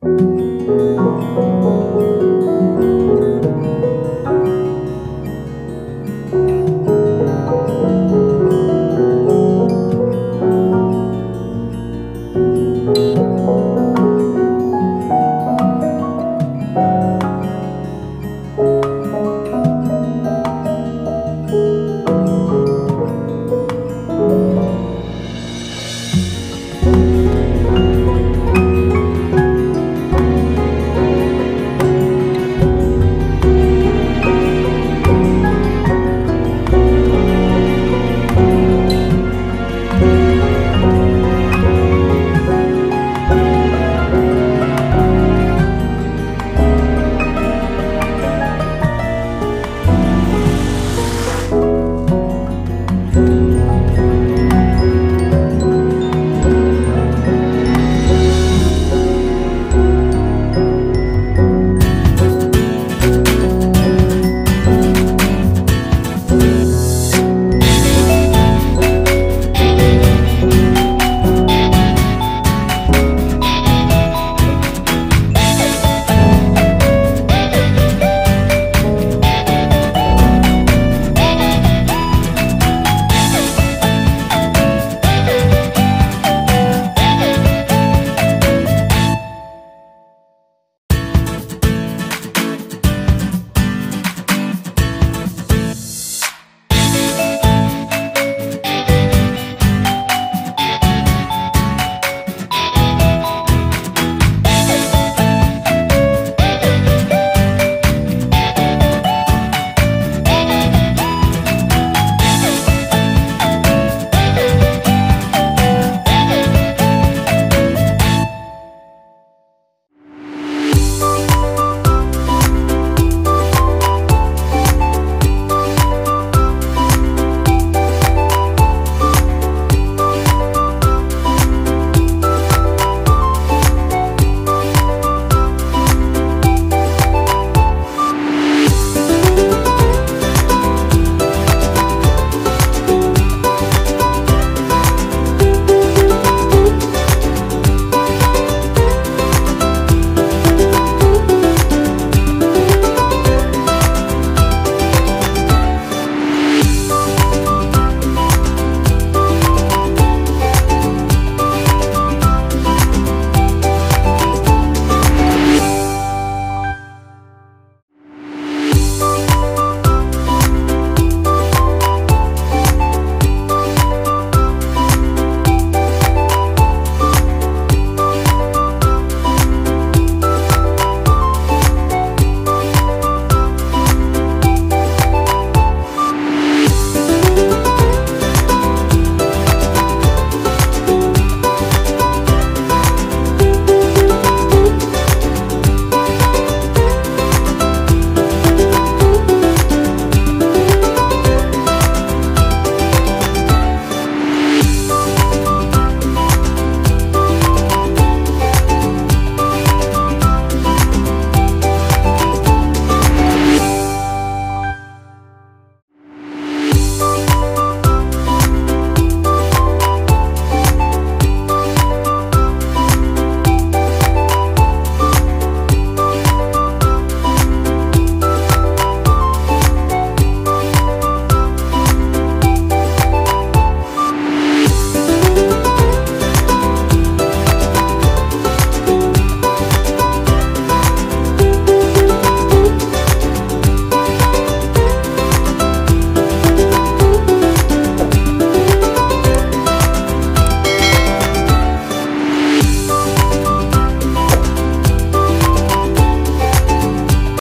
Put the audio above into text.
Música